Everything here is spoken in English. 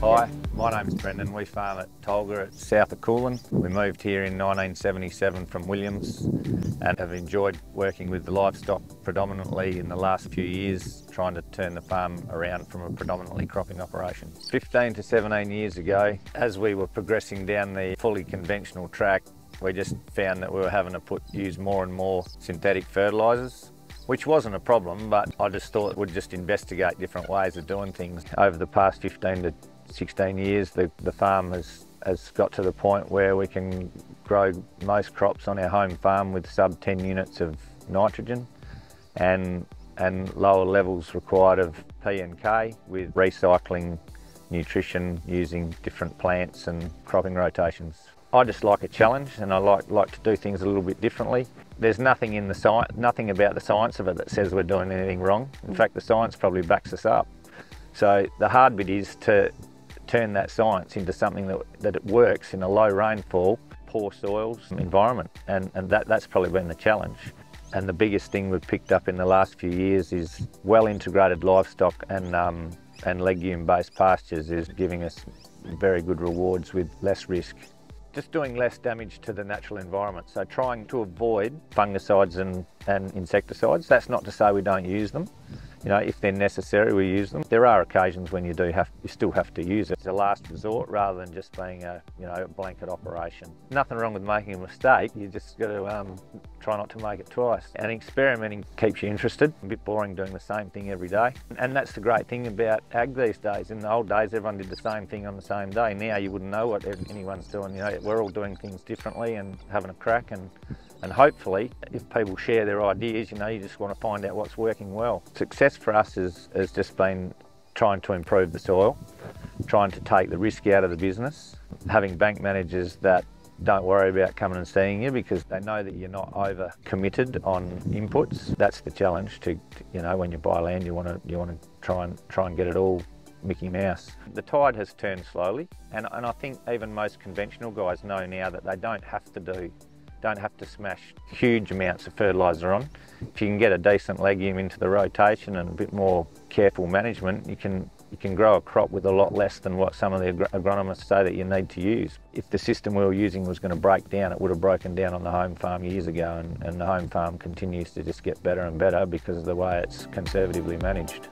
Hi, my name's Brendan. We farm at Tolga at south of Kulin. We moved here in 1977 from Williams and have enjoyed working with the livestock predominantly in the last few years, trying to turn the farm around from a predominantly cropping operation. 15 to 17 years ago, as we were progressing down the fully conventional track, we just found that we were having to put use more and more synthetic fertilisers which wasn't a problem, but I just thought we'd just investigate different ways of doing things. Over the past 15 to 16 years, the, the farm has, has got to the point where we can grow most crops on our home farm with sub 10 units of nitrogen and, and lower levels required of P and K with recycling nutrition using different plants and cropping rotations. I just like a challenge and I like, like to do things a little bit differently there's nothing in the science, nothing about the science of it that says we're doing anything wrong. In fact, the science probably backs us up. So the hard bit is to turn that science into something that, that it works in a low rainfall, poor soils environment. And, and that, that's probably been the challenge. And the biggest thing we've picked up in the last few years is well integrated livestock and, um, and legume based pastures is giving us very good rewards with less risk just doing less damage to the natural environment. So trying to avoid fungicides and, and insecticides. That's not to say we don't use them. You know, if they're necessary, we use them. There are occasions when you do have, you still have to use it. It's a last resort rather than just being a, you know, blanket operation. Nothing wrong with making a mistake. You just got to um, try not to make it twice. And experimenting keeps you interested. A bit boring doing the same thing every day. And that's the great thing about ag these days. In the old days, everyone did the same thing on the same day. Now you wouldn't know what anyone's doing. You know, we're all doing things differently and having a crack and and hopefully, if people share their ideas, you know, you just want to find out what's working well. Success for us has, has just been trying to improve the soil, trying to take the risk out of the business, having bank managers that don't worry about coming and seeing you because they know that you're not over committed on inputs. That's the challenge to, you know, when you buy land, you want to, you want to try and, try and get it all Mickey Mouse. The tide has turned slowly and, and I think even most conventional guys know now that they don't have to do don't have to smash huge amounts of fertiliser on. If you can get a decent legume into the rotation and a bit more careful management, you can you can grow a crop with a lot less than what some of the agronomists say that you need to use. If the system we were using was going to break down, it would have broken down on the home farm years ago and, and the home farm continues to just get better and better because of the way it's conservatively managed.